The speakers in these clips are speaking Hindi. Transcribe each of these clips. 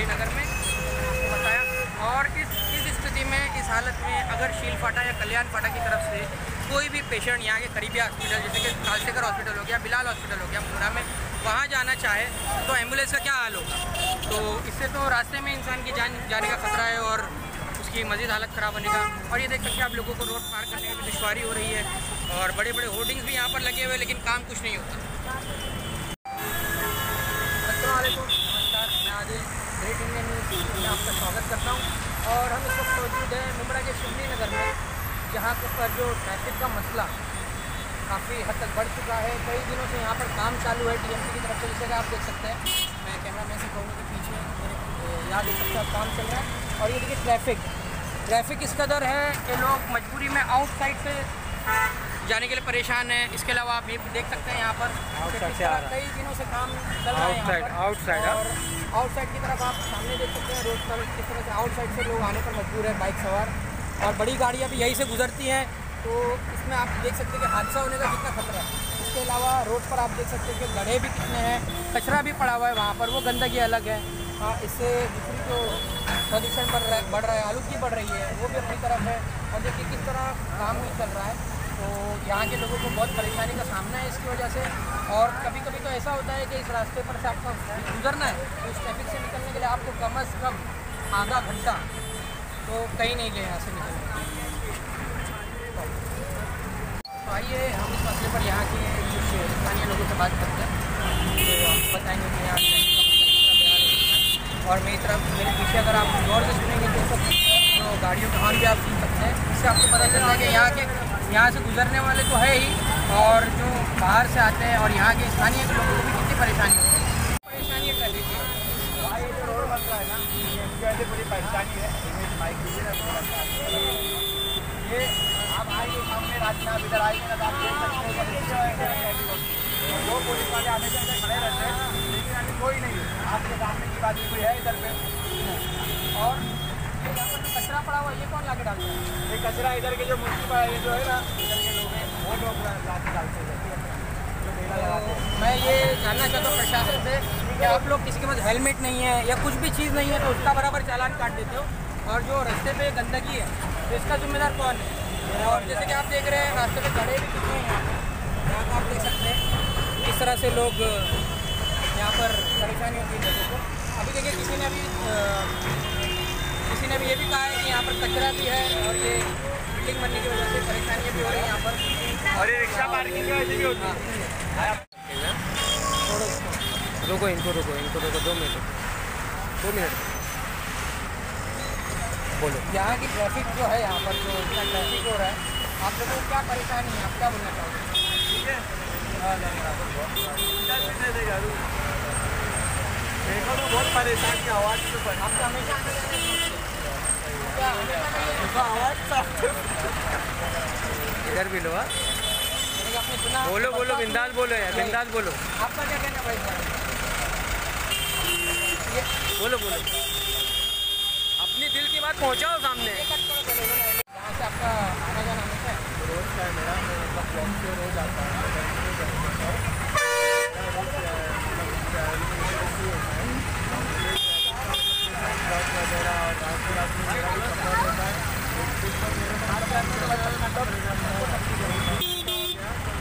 शिवली नगर में। आपको बताया। और इस इस स्थिति में, इस हालत में अगर शील फाटा या कल्याण फाटा की तरफ़ से कोई भी पेशेंट यहाँ के करीबी हॉस्पिटल जैसे कि कालशेखर हॉस्पिटल हो गया, बिलाल हॉस्पिटल हो गया पूरा में, वहाँ जाना चाहे तो एंबुलेंस का क्या हाल होगा? तो इससे तो रास्ते में इंसान की जान, जाने का खतरा है और उसकी मज़ीद हालत ख़राब होने का। और ये देख सकते आप लोगों को रोड पार करने में दुशारी हो रही है और बड़े बड़े होर्डिंग्स भी यहाँ पर लगे हुए लेकिन काम कुछ नहीं होता। आपका स्वागत करता हूँ। और हम इस वक्त मौजूद हैं मुमरा के शिवली नगर में, जहाँ पर जो ट्रैफ़िक का मसला काफ़ी हद तक बढ़ चुका है। कई दिनों से यहाँ पर काम चालू है टीएमसी की तरफ़ से जैसे आप देख सकते हैं। मैं कैमरा मैन से कहूँगा कि पीछे यहाँ देख सकते हैं काम चल रहा है। और ये देखिए ट्रैफ़िक ट्रैफ़िक इस कदर है कि लोग मजबूरी में आउटसाइड से जाने के लिए परेशान है। इसके अलावा आप ये देख सकते हैं यहाँ पर। कई दिनों से काम चल रहा है पर। outside, हाँ। आउटसाइड की तरफ़ आप सामने देख सकते हैं रोड पर किस तरह से आउटसाइड से लोग आने पर मजबूर है बाइक सवार। और बड़ी गाड़ियाँ भी यहीं से गुजरती हैं। तो इसमें आप देख सकते हैं कि हादसा होने का कितना खतरा है। इसके अलावा रोड पर आप देख सकते हैं कि गड्ढे भी कितने हैं। कचरा भी पड़ा हुआ है वहाँ पर। वो गंदगी अलग है। हाँ इससे दूसरी जो प्रदूषण बढ़ रहा है बढ़ रहा है आलूगी बढ़ रही है वो भी अपनी तरफ़ है। और देखिए किस तरह काम नहीं चल रहा है। तो यहाँ के लोगों को बहुत परेशानी का सामना है इसकी वजह से। और कभी कभी तो ऐसा होता है कि इस रास्ते पर से आपको गुजरना है तो इस ट्रैफ़िक से निकलने के लिए आपको कम अज़ कम आधा घंटा तो कहीं नहीं गए यहाँ से निकलने। तो आइए हम इस मसले पर यहाँ के कुछ स्थानीय लोगों से बात करते हैं। तो बताएँगे कि यहाँ और मेरी तरफ़, मेरे पीछे अगर आप गौर से सुनेंगे तो तो गाड़ियों का हॉर्न भी आप सुन सकते हैं। इससे आपको पता चलता है कि यहाँ के यहाँ से गुजरने वाले तो है ही और जो बाहर से आते हैं और यहाँ के स्थानीय लोगों को भी कितनी परेशानी होती है। परेशानी है। ट्रैफ़िक भाई ये रोड बन रहा है ना। से बड़ी परेशानी है। थोड़ा सा ये आप आइए सामने रास्ता आप इधर आइए ना तो आप देख सकते हैं है दो पुलिस वाले आने से खड़े रहते हैं लेकिन अभी कोई नहीं है। आपके सामने की बात है, कोई है इधर पे? और कचरा पड़ा हुआ ये कौन ला के डालता है? ये कचरा इधर के जो म्यूनसिपल ये जो है ना इधर के लोग हैं वो लोग लाके डालते हैं। हैं। मैं ये जानना चाहता हूँ प्रशासन से कि आप लोग किसी के पास हेलमेट नहीं है या कुछ भी चीज़ नहीं है तो उसका बराबर चालान काट देते हो। और जो रास्ते पे गंदगी है तो इसका जिम्मेदार कौन है? और जैसे कि आप देख रहे हैं रास्ते पे खड़े भी कितने हैं। आप देख सकते हैं किस तरह से लोग यहाँ पर परेशानी होती है लोगों को। अभी देखिए किसी ने अभी ने भी ये भी कहा है कि यहाँ पर कचरा भी है और ये बिल्डिंग बनने की वजह से परेशानियाँ भी हो रही है यहाँ पर। और ये रिक्शा पार्किंग की वजह से भी होती है। रुको इनको रुको इनको रुको दो मिनट। दो मिनट। बोलो। यहाँ की ट्रैफ़िक जो है यहाँ पर जो इतना ट्रैफ़िक हो रहा है आप लोगों को क्या परेशानी है? आप क्या बोलना चाहोगे? देखो तो बहुत परेशानी है आवाज़ तो आपको हमेशा आना जाना है? क्या हमेशा आना जाना है? आवाज़ साफ़ इधर भी लो हाँ। बोलो बोलो बिंदास बोलो यार बिंदास बोलो। आपका क्या कहना भाई बोलो बोलो। अपनी दिल की बात पहुंचाओ सामने ये कट करो पहले, बोलो। यहाँ से आपका आना जाना हमेशा है रोज का है मेरा मैं मतलब ब्लॉक से रोज आता हूँ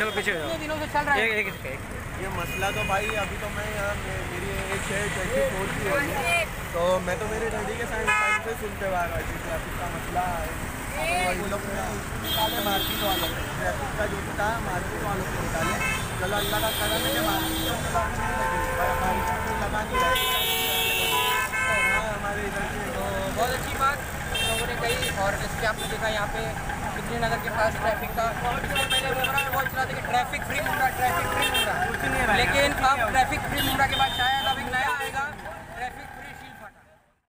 चलो पीछे दिनों से चल रहा है। एक एक एक ये मसला तो भाई अभी तो मैं यहाँ मेरी एक शेयर की है। तो मैं तो मेरे डैडी के साइड टाइम से सुनते हुआ आ रहा हूँ ट्रैफ़िक का मसला है। तो वो लोग निकाले मार्केट वालों ने ट्रैफ़िक का जो था मार्केट वालों को निकाले चलो अल्लाह का करम है कि मार्केट में तो लगी तो नहीं रहा हाँ हमारे इधर के तो बहुत अच्छी बात। लोगों ने कही और जैसे आपने देखा यहाँ पे श्रीनगर नगर के पास ट्रैफ़िक का पहले बहुत चला था कि ट्रैफ़िक फ्री मुंडा ट्रैफ़िक फ्री मुंडा। लेकिन अब ट्रैफ़िक फ्री मुंडा के बाद शायद तो अब एक नया आएगा।